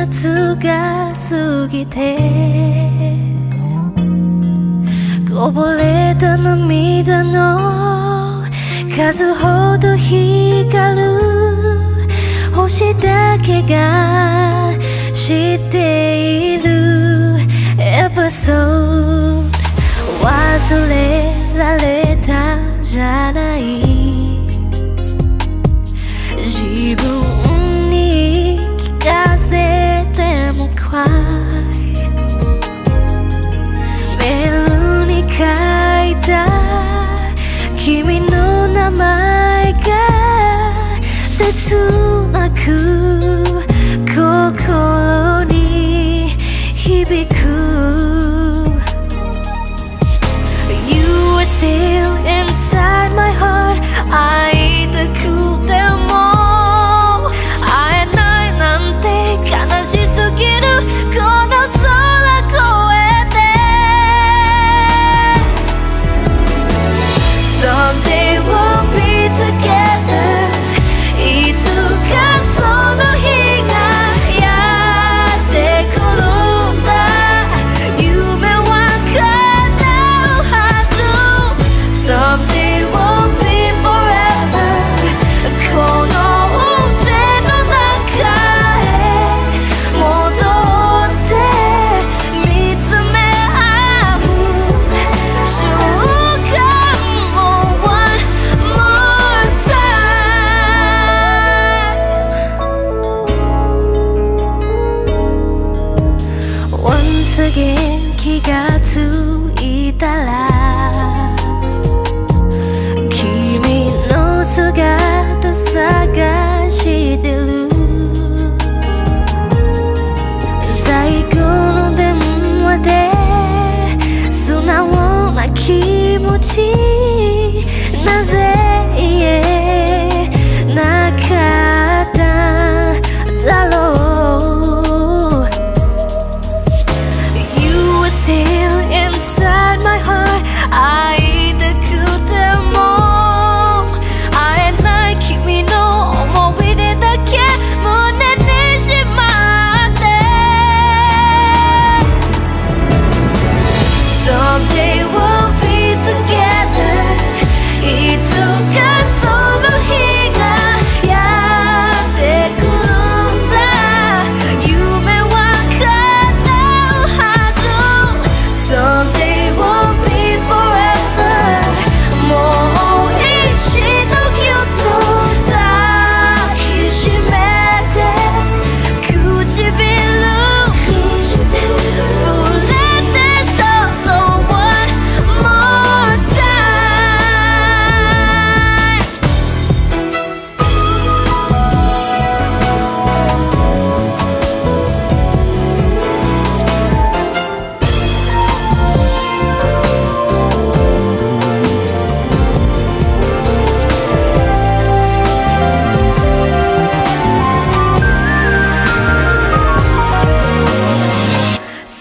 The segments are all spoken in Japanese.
夏が過ぎてこぼれた涙の数ほど光る星だけが知っているエピソード忘れられたじゃない。自分君の名前が切なく気が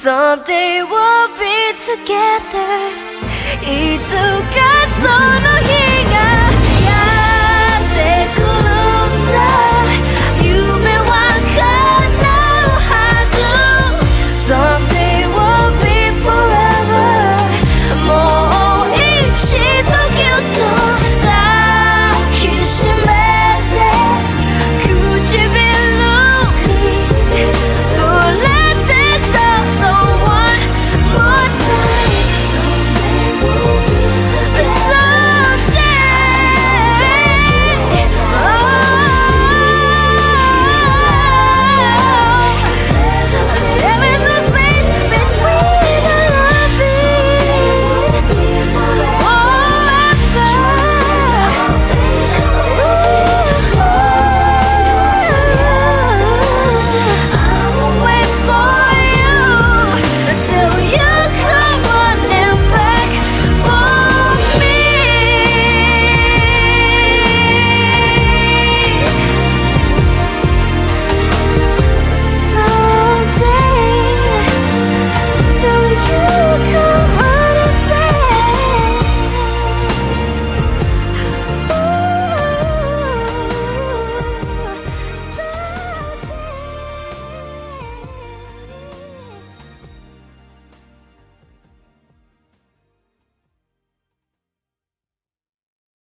Someday we'll be together. いつかその日